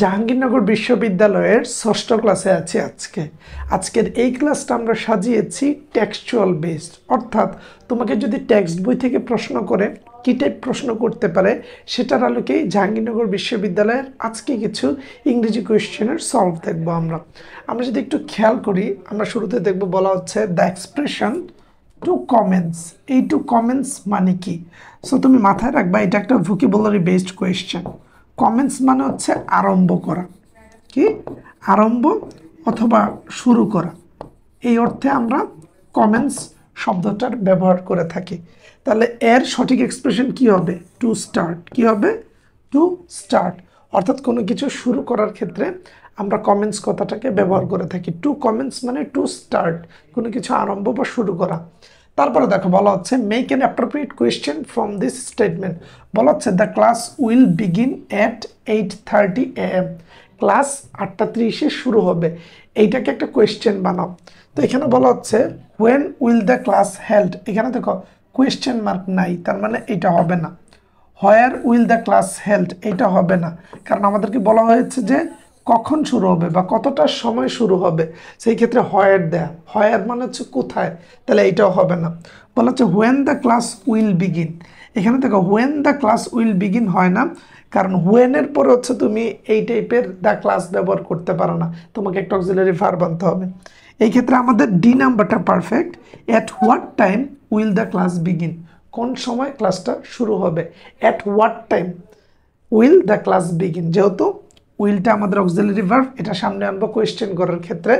জাহাঙ্গীরনগর বিশ্ববিদ্যালয়ের ষষ্ঠ ক্লাসে আছি আজকে। আজকের এই ক্লাসটা আমরা সাজিয়েছি টেক্সচুয়াল বেসড অর্থাৎ তোমাকে যদি টেক্সট বই থেকে প্রশ্ন করে, কী টাইপ প্রশ্ন করতে পারে, সেটার আলোকেই জাহাঙ্গীরনগর বিশ্ববিদ্যালয়ের আজকে কিছু ইংরেজি কোয়েশ্চেনের সলভ দেখব আমরা। আমরা যদি একটু খেয়াল করি, আমরা শুরুতে দেখব বলা হচ্ছে দ্য এক্সপ্রেশন টু কমেন্টস এই টু কমেন্টস মানে কি? সো তুমি মাথায় রাখবা, এটা একটা ভোকেবুলারি বেসড কোয়েশ্চেন কমেন্টস মানে হচ্ছে আরম্ভ করা। কি? আরম্ভ অথবা শুরু করা। এই অর্থে আমরা কমেন্টস শব্দটার ব্যবহার করে থাকি। তাহলে এর সঠিক এক্সপ্রেশন কি হবে? টু স্টার্ট কি হবে? টু স্টার্ট অর্থাৎ কোনো কিছু শুরু করার ক্ষেত্রে আমরা কমেন্টস কথাটাকে ব্যবহার করে থাকি। টু কমেন্টস মানে টু স্টার্ট কোনো কিছু আরম্ভ বা শুরু করা। তারপরে দেখো, বলা হচ্ছে make an appropriate question from this statement বলা হচ্ছে the class will begin at eight thirty A M class আটটা ত্রিশে শুরু হবে। এইটাকে একটা কোয়েশ্চেন বানাও। তো এখানে বলা হচ্ছে when will the class held এখানে দেখো কোয়েশ্চেন মার্ক নাই, তার মানে এটা হবে না। Where will the class held এটা হবে না। কারণ আমাদেরকে বলা হয়েছে যে কখন শুরু হবে বা কতটা সময় শুরু হবে? সেই ক্ষেত্রে হয়ার দেয়া। হয়ার মানে হচ্ছে কোথায়? তাহলে এইটাও হবে না। বলা হচ্ছে when the class will begin এখানে দেখো when the class will begin হয় না। কারণ হোয়েনের পরে হচ্ছে তুমি এই টাইপের দ্য ক্লাস ব্যবহার করতে পারো না। তোমাকে একটা অক্সিলারি ফার বানতে হবে। এই ক্ষেত্রে আমাদের ডি নাম্বারটা perfect at what time will the class begin কোন সময় ক্লাসটা শুরু হবে? At what time will the class begin যেহেতু উইলটা আমাদের অক্সিলারি ভার্ভ, এটা সামনে আনব কোয়েশ্চেন করার ক্ষেত্রে।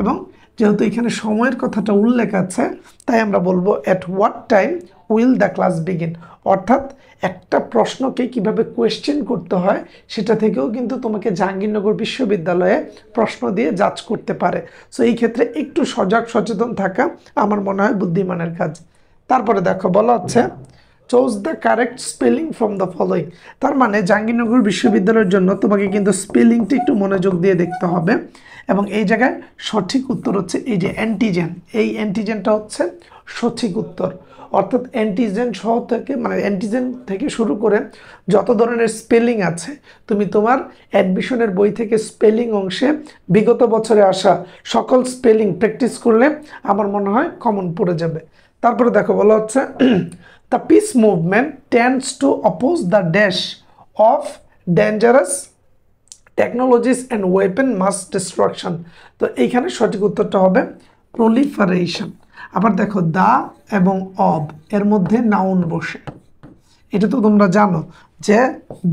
এবং যেহেতু এখানে সময়ের কথাটা উল্লেখ আছে, তাই আমরা বলব at what time will the class begin অর্থাৎ একটা প্রশ্নকে কীভাবে কোয়েশ্চেন করতে হয়, সেটা থেকেও কিন্তু তোমাকে জাহাঙ্গীরনগর বিশ্ববিদ্যালয়ে প্রশ্ন দিয়ে যাচ করতে পারে। সো এই ক্ষেত্রে একটু সজাগ, সচেতন থাকা আমার মনে হয় বুদ্ধিমানের কাজ। তারপরে দেখো, বলা হচ্ছে choose the correct spelling from the following তার মানে জাহাঙ্গীরনগর বিশ্ববিদ্যালয়ের জন্য তোমাকে কিন্তু স্পেলিংটি একটু মনোযোগ দিয়ে দেখতে হবে। এবং এই জায়গায় সঠিক উত্তর হচ্ছে এই যে অ্যান্টিজেন এই অ্যান্টিজেনটা হচ্ছে সঠিক উত্তর। অর্থাৎ অ্যান্টিজেন সহ থেকে মানে অ্যান্টিজেন থেকে শুরু করে যত ধরনের স্পেলিং আছে, তুমি তোমার অ্যাডমিশনের বই থেকে স্পেলিং অংশে বিগত বছরে আসা সকল স্পেলিং প্র্যাকটিস করলে আমার মনে হয় কমন পড়ে যাবে। তারপরে দেখো, বলা হচ্ছে the peace movement tends to oppose the dash of dangerous technologies and weapon mass destruction তো এইখানে সঠিক উত্তরটা হবে প্রলিফারেশন আবার দেখো দা এবং অব এর মধ্যে নাউন বসে। এটা তো তোমরা জানো যে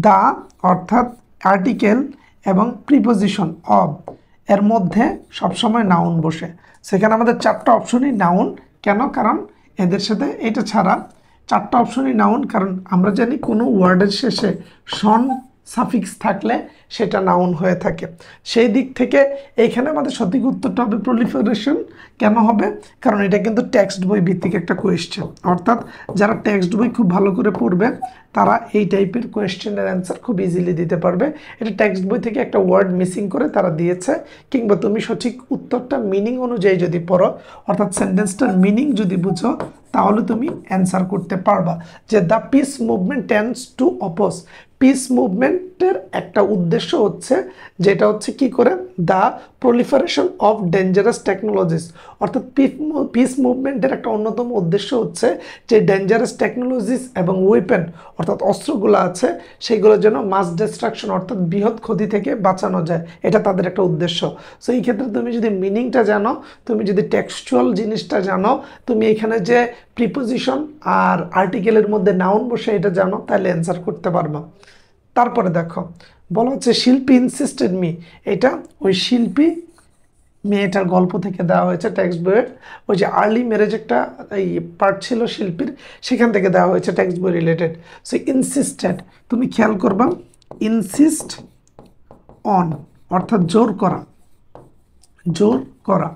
দা অর্থাৎ আর্টিকেল এবং প্রিপোজিশন অব এর মধ্যে সবসময় নাউন বসে। সেখানে আমাদের চারটা অপশনই নাউন কেন? কারণ এদের সাথে এটা ছাড়া চারটা অপশনই নাউন কারণ আমরা জানি কোনো ওয়ার্ডের শেষে সন সাফিক্স থাকলে সেটা নাউন হয়ে থাকে। সেই দিক থেকে এইখানে আমাদের সঠিক উত্তরটা হবে প্রলিফারেশন কেন হবে? কারণ এটা কিন্তু টেক্সট বই ভিত্তিক একটা কোয়েশ্চেন অর্থাৎ যারা টেক্সট বই খুব ভালো করে পড়বে, তারা এই টাইপের কোয়েশ্চেনের অ্যান্সার খুব ইজিলি দিতে পারবে। এটা টেক্সট বই থেকে একটা ওয়ার্ড মিসিং করে তারা দিয়েছে, কিংবা তুমি সঠিক উত্তরটা মিনিং অনুযায়ী যদি পড়ো, অর্থাৎ সেন্টেন্সটার মিনিং যদি বুঝো, তাহলে তুমি অ্যান্সার করতে পারবা যে the peace movement tends to oppose peace মুভমেন্টের একটা উদ্দেশ্য হচ্ছে, যেটা হচ্ছে কি করে? The proliferation of dangerous technologies অর্থাৎ পিস মুভমেন্টের একটা অন্যতম উদ্দেশ্য হচ্ছে যে ডেঞ্জারাস টেকনোলজিস এবং ওয়েপেন অর্থাৎ অস্ত্রগুলো আছে, সেগুলো যেন মাস ডিস্ট্রাকশন অর্থাৎ বৃহৎ ক্ষতি থেকে বাঁচানো যায়। এটা তাদের একটা উদ্দেশ্য। সো এই ক্ষেত্রে তুমি যদি মিনিংটা জানো, তুমি যদি টেক্সচুয়াল জিনিসটা জানো, তুমি এখানে যে প্রিপোজিশন আর আর্টিকেলের মধ্যে নাউন বসে এটা জানো, তাহলে অ্যান্সার করতে পারবা। তারপরে দেখো, বলা হচ্ছে, শিল্পী ইনসিস্টেড মি এটা ওই শিল্পী মেয়েটার গল্প থেকে দেওয়া হয়েছে টেক্সট বইয়ের। ওই যে আর্লি ম্যারেজ একটা, এই পার্ট ছিল শিল্পীর, সেখান থেকে দেওয়া হয়েছে টেক্সট বই রিলেটেড সো ইনসিস্টেড তুমি খেয়াল করবা ইনসিস্ট অন অর্থাৎ জোর করা। জোর করা।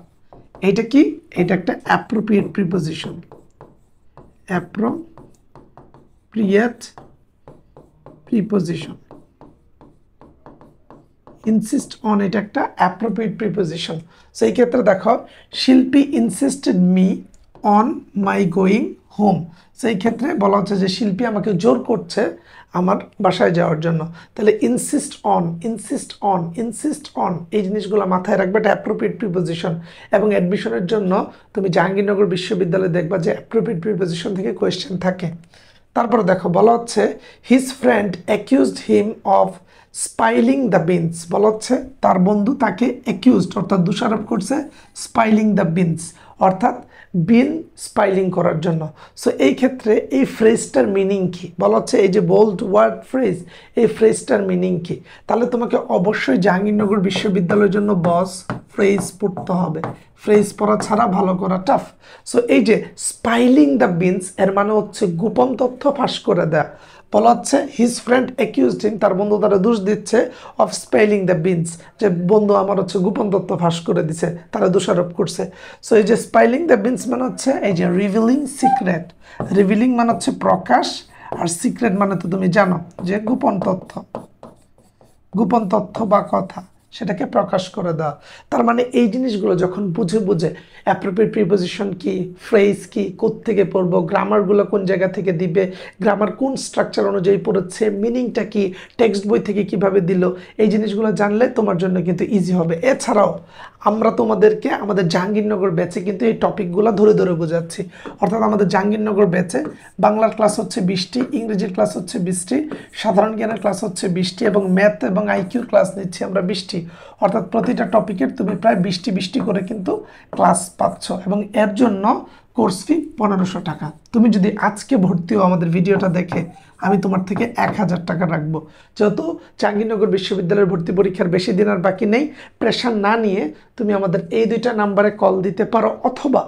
এটা কি? এটা একটা appropriate preposition appropriate preposition insist on এটা একটা অ্যাপ্রোপ্রিয়েট প্রিপোজিশন সেই ক্ষেত্রে দেখো, Shilpi insisted me on my going home সেই ক্ষেত্রে বলা হচ্ছে যে, শিল্পী আমাকে জোর করছে আমার বাসায় যাওয়ার জন্য। তাহলে insist on insist on insist on এই জিনিসগুলো মাথায় রাখবে, এটা অ্যাপ্রোপ্রিয়েট প্রিপোজিশন এবং অ্যাডমিশনের জন্য তুমি জাহাঙ্গীরনগর বিশ্ববিদ্যালয়ে দেখবা যে অ্যাপ্রোপ্রিয়েট প্রিপোজিশন থেকে কোয়েশ্চেন থাকে। তারপরে দেখো, বলা হচ্ছে his friend accused him of spilling the beans বলা হচ্ছে, তার বন্ধু তাকে অ্যাকিউজড অর্থাৎ দোষারোপ করছে স্পাইলিং দ্য বিনস অর্থাৎ বিন স্পাইলিং করার জন্য। সো এই ক্ষেত্রে এই ফ্রেজটার মিনিং কি? বলা হচ্ছে এই যে বোল্ড ওয়ার্ড ফ্রেজ এই ফ্রেজটার মিনিং কি? তাহলে তোমাকে অবশ্যই জাহাঙ্গীরনগর বিশ্ববিদ্যালয়ের জন্য বস ফ্রেজ পড়তে হবে। ফ্রেজ পড়া ছাড়া ভালো করা টাফ সো এই যে স্পাইলিং দ্য বিনস এর মানে হচ্ছে গোপন তথ্য ফাঁস করে দেয়া। বলা হচ্ছে হিজ ফ্রেন্ড অ্যাকিউজড হিম তার বন্ধু তারা দোষ দিচ্ছে অফ স্পেলিং দ্য বিনস যে বন্ধু আমার হচ্ছে গোপন তথ্য ফাঁস করে দিছে, তারা দোষারোপ করছে। সো এই যে স্পাইলিং দ্য বিনস মানে হচ্ছে এই যে রিভিলিং সিক্রেট রিভিলিং মানে হচ্ছে প্রকাশ, আর সিক্রেট মানে তো তুমি জানো যে গোপন তথ্য। গোপন তথ্য বা কথা। সেটাকে প্রকাশ করে দেওয়া। তার মানে এই জিনিসগুলো যখন বুঝে বুঝে অ্যাপ্রোপ্রিয়েট প্রিপোজিশন কি ফ্রেজ কি থেকে পড়ব গ্রামারগুলো কোন জায়গা থেকে দিবে গ্রামার কোন স্ট্রাকচার অনুযায়ী পড়েছে মিনিংটা কি টেক্সট বই থেকে কীভাবে দিল, এই জিনিসগুলো জানলে তোমার জন্য কিন্তু ইজি হবে। এছাড়াও আমরা তোমাদেরকে আমাদের জাহাঙ্গীরনগর ব্যাচে কিন্তু এই টপিকগুলো ধরে ধরে বোঝাচ্ছি। অর্থাৎ আমাদের জাহাঙ্গীরনগর ব্যাচে বাংলার ক্লাস হচ্ছে বিশটি ইংরেজির ক্লাস হচ্ছে বিশটি সাধারণ জ্ঞানের ক্লাস হচ্ছে বিশটি এবং ম্যাথ এবং আইকিউর ক্লাস নিচ্ছি আমরা বিশটি অর্থাৎ প্রতিটা টপিকের তুমি প্রায় বিশটি বিশটি করে কিন্তু ক্লাস পাচ্ছ এবং এর জন্য কোর্স ফি পনেরোশো টাকা। তুমি যদি আজকে ভর্তি হও আমাদের ভিডিওটা দেখে, আমি তোমার থেকে এক হাজার টাকা রাখব। যেহেতু চাঙ্গিনগর বিশ্ববিদ্যালয়ের ভর্তি পরীক্ষার বেশি দিন আর বাকি নেই প্রেশার না নিয়ে তুমি আমাদের এই দুইটা নাম্বারে কল দিতে পারো, অথবা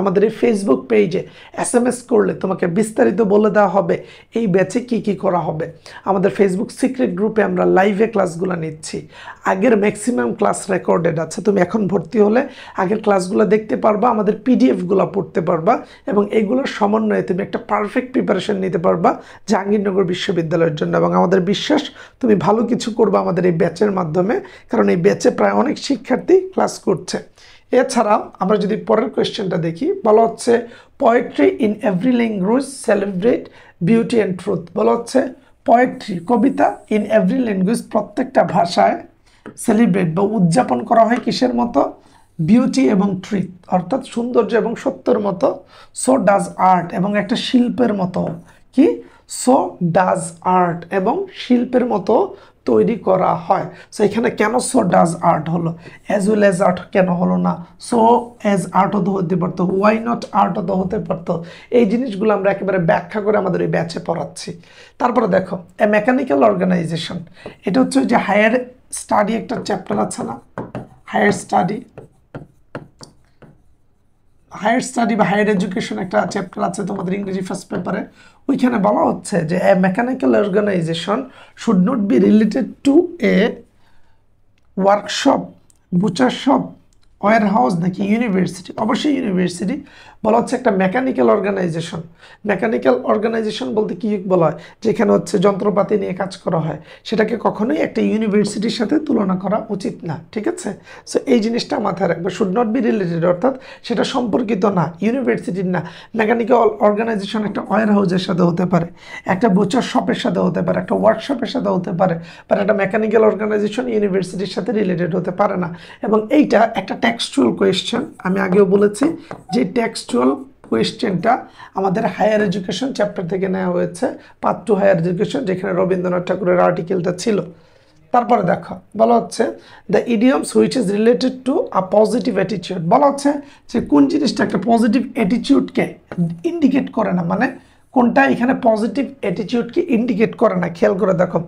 আমাদের এই ফেসবুক পেজে এস এম এস করলে তোমাকে বিস্তারিত বলে দেওয়া হবে এই ব্যাচে কি কি করা হবে। আমাদের ফেসবুক সিক্রেট গ্রুপে আমরা লাইভে ক্লাসগুলো নিচ্ছি। আগের ম্যাক্সিমাম ক্লাস রেকর্ডেড আছে, তুমি এখন ভর্তি হলে আগের ক্লাসগুলো দেখতে পারবা, আমাদের পিডিএফগুলো পড়তে পারবা, এবং এগুলোর সমন্বয়ে তুমি একটা পারফেক্ট প্রিপারেশন নিতে পারবা জাহাঙ্গীরনগর বিশ্ববিদ্যালয়ের জন্য। এবং আমাদের বিশ্বাস, তুমি ভালো কিছু করবে আমাদের এই ব্যাচের মাধ্যমে, কারণ এই ব্যাচে প্রায় অনেক শিক্ষার্থী ক্লাস করছে। এছাড়াও আমরা যদি পরের কোয়েশ্চেনটা দেখি, বলা হচ্ছে poetry in every language celebrate beauty and truth বলা হচ্ছে পোয়েট্রি কবিতা ইন এভরি ল্যাঙ্গুয়েজ প্রত্যেকটা ভাষায় সেলিব্রেট বা উদযাপন করা হয় কিসের মতো? বিউটি এবং ট্রিথ অর্থাৎ সৌন্দর্য এবং সত্যের মতো। সো ডাজ আর্ট এবং একটা শিল্পের মতো। কি? সো ডাজ আর্ট এবং শিল্পের মতো তৈরি করা হয়। সো এখানে কেন সো ডাজ আর্ট হলো? অ্যাজ ওয়েল অ্যাজ আর্ট কেন হলো না? সো অ্যাজ আর্টও তো হতে পারতো। ওয়াই নট আর্টও তো হতে পারতো? এই জিনিসগুলো আমরা একেবারে ব্যাখ্যা করে আমাদের এই ব্যাচে পড়াচ্ছি। তারপরে দেখো এ মেকানিক্যাল অর্গানাইজেশন এটা হচ্ছে যে হায়ার স্টাডি একটা চ্যাপ্টার আছে না? হায়ার স্টাডি হায়ার স্টাডি বা হায়ার এডুকেশন একটা চ্যাপ্টার আছে তোমাদের ইংরেজি ফার্স্ট পেপারে ওইখানে বলা হচ্ছে যে a mechanical organization should not be related to a workshop butcher shop warehouse নাকি ইউনিভার্সিটি? অবশ্যই ইউনিভার্সিটি। বলা হচ্ছে একটা মেকানিক্যাল অর্গানাইজেশন। মেকানিক্যাল অর্গানাইজেশন বলতে কী বলা হয়? যেখানে হচ্ছে যন্ত্রপাতি নিয়ে কাজ করা হয়। সেটাকে কখনোই একটা ইউনিভার্সিটির সাথে তুলনা করা উচিত না, ঠিক আছে? সো এই জিনিসটা মাথায় রাখবে। শুড নট বি রিলেটেড অর্থাৎ সেটা সম্পর্কিত না, ইউনিভার্সিটির না। মেকানিক্যাল অর্গানাইজেশন একটা ওয়ার হাউসের সাথে হতে পারে, একটা বোচার শপের সাথে হতে পারে, একটা ওয়ার্কশপের সাথে হতে পারে বা একটা মেকানিক্যাল অর্গানাইজেশন ইউনিভার্সিটির সাথে রিলেটেড হতে পারে না। এবং এইটা একটা টেক্সচুয়াল কোয়েশ্চেন আমি আগেও বলেছি যে টেক্সচুয়াল কোয়েশ্চেনটা আমাদের হায়ার এডুকেশন চ্যাপ্টার থেকে নেওয়া হয়েছে টু হায়ার এডুকেশন যেখানে রবীন্দ্রনাথ ঠাকুরের আর্টিকেলটা ছিল। তারপরে দেখো, বলা হচ্ছে the idioms which is related to a positive অ্যাটিচিউড বলা হচ্ছে যে কোন জিনিসটা একটা পজিটিভ অ্যাটিচিউডকে ইন্ডিকেট করে না মানে কোনটা এখানে পজিটিভ অ্যাটিচিউডকে ইন্ডিকেট করে না। খেয়াল করে দেখো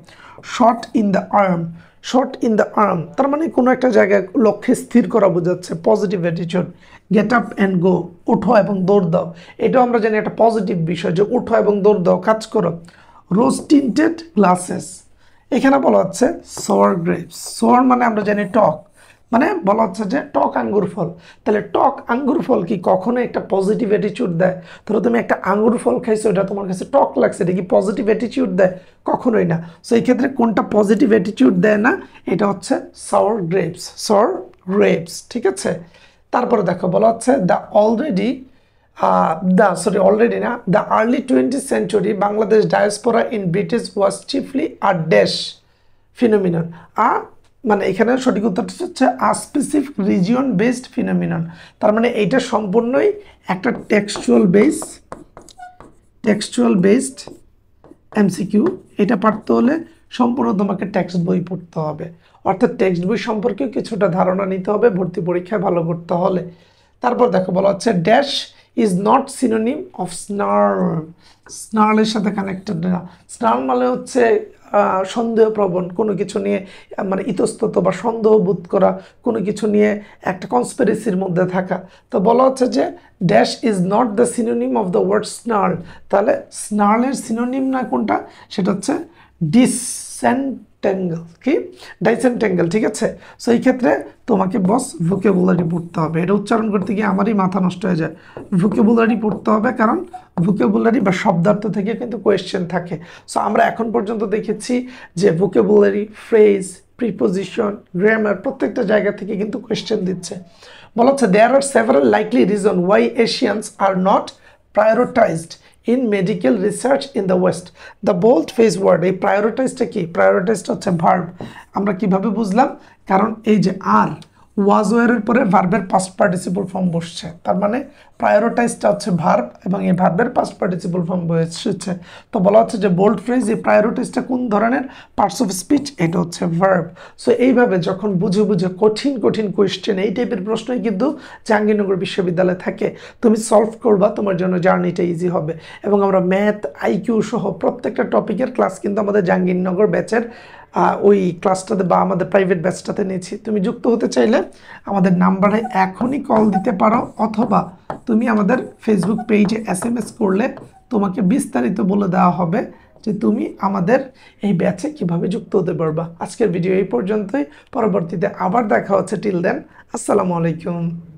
short in the arm short in the arm তার মানে কোনো একটা জায়গায় লক্ষ্যে স্থির করা বোঝাচ্ছে পজিটিভ অ্যাটিচিউড গেট আপ অ্যান্ড গো ওঠো এবং দৌড় দাও। এটাও আমরা জানি একটা পজিটিভ বিষয় যে ওঠো এবং দৌড় দাও, কাজ করো। রোজ টিন্টেড গ্লাসেস এখানে বলা হচ্ছে সোয়ার গ্রেপস সোয়ার মানে আমরা জানি টক। মানে বলা হচ্ছে যে টক আঙ্গুর ফল। তাহলে টক আঙ্গুর ফল কি কখনো একটা পজিটিভ অ্যাটিচিউড দেয়? ধরো তুমি একটা আঙ্গুর ফল খাইছো, এটা তোমার কাছে টক লাগছে, এটা কি পজিটিভ অ্যাটিচিউড দেয়? কখনোই না। সো এই ক্ষেত্রে কোনটা পজিটিভ অ্যাটিচিউড দেয় না? এটা হচ্ছে সাওয়ার গ্রেপস সাওয়ার গ্রেপস ঠিক আছে? তারপরে দেখো, বলা হচ্ছে the already the sorry already না the early twenty century Bangladesh diaspora in British was chiefly are dash phenomenon a মানে এখানে সঠিক উত্তরটা হচ্ছে a specific region based phenomenon তার মানে এইটা সম্পূর্ণই একটা textual base textual based MCQ এটা পারতে হলে সম্পূর্ণ তোমাকে টেক্সট বই পড়তে হবে। অর্থাৎ টেক্সট বই সম্পর্কে কিছুটা ধারণা নিতে হবে, ভর্তি পরীক্ষায় ভালো করতে হলে। তারপর দেখো বলা হচ্ছে dash is not synonym of snarl স্নার্লের সাথে কানেক্টেড না। স্নার্ল মানে হচ্ছে সন্দেহপ্রবণ, কোনো কিছু নিয়ে মানে ইতস্তত বা সন্দেহ বোধ করা, কোনো কিছু নিয়ে একটা কনসপেরেসির মধ্যে থাকা। তো বলা হচ্ছে যে dash is not the synonym of the word snarl তাহলে স্নার্লের সিনোনিম না কোনটা? সেটা হচ্ছে ডিসেন্টেঙ্গল কি? ডাইসেন্টেঙ্গল ঠিক আছে? সো এই ক্ষেত্রে তোমাকে বস ভোকেবুলারি পড়তে হবে। এটা উচ্চারণ করতে গিয়ে আমারই মাথা নষ্ট হয়ে যায়। ভোকেবুলারি পড়তে হবে কারণ ভোকেবুলারি বা শব্দার্থ থেকে কিন্তু কোয়েশ্চেন থাকে। সো আমরা এখন পর্যন্ত দেখেছি যে ভোকেবুলারি ফ্রেজ প্রিপোজিশন গ্রামার প্রত্যেকটা জায়গা থেকে কিন্তু কোয়েশ্চেন দিচ্ছে। বলা হচ্ছে there are several likely reason why Asians are not prioritised in medical research in the west the bold face word এই প্রায়োরিটাইজটা কি? প্রায়োরিটাইজটা হচ্ছে ভার্ব আমরা কীভাবে বুঝলাম? কারণ এই যে আর ওয়াজ ওয়ারের পরে ভার্বের পাস্ট পার্টিসিপল ফর্ম বসছে। তার মানে প্রায়োরিটাইজটা হচ্ছে ভার্ব এবং এই ভার্বের পাস্ট পার্টিসিপল ফর্ম বসেছে। তো বলা হচ্ছে যে বোল্ড ফ্রেজ এই প্রায়োরিটাইজটা কোন ধরনের? পার্টস অফ স্পিচ এটা হচ্ছে ভার্ব সো এইভাবে যখন বুঝে বুঝে কঠিন কঠিন কোয়েশ্চেন এই টাইপের প্রশ্নই কিন্তু জাহাঙ্গীরনগর বিশ্ববিদ্যালয়ে থাকে। তুমি সলভ করবা, তোমার জন্য জার্নিটা ইজি হবে। এবং আমরা ম্যাথ আইকিউ সহ প্রত্যেকটা টপিকের ক্লাস কিন্তু আমাদের জাহাঙ্গীরনগর ব্যাচের ওই ক্লাসটাতে বা আমাদের প্রাইভেট ব্যাচটাতে নিয়েছি। তুমি যুক্ত হতে চাইলে আমাদের নাম্বারে এখনই কল দিতে পারো, অথবা তুমি আমাদের ফেসবুক পেজে এস করলে তোমাকে বিস্তারিত বলে দেওয়া হবে যে তুমি আমাদের এই ব্যাচে কীভাবে যুক্ত হতে পারবা। আজকের ভিডিও এই পর্যন্তই। পরবর্তীতে আবার দেখা হচ্ছে। টিল দেন আসসালামু আলাইকুম।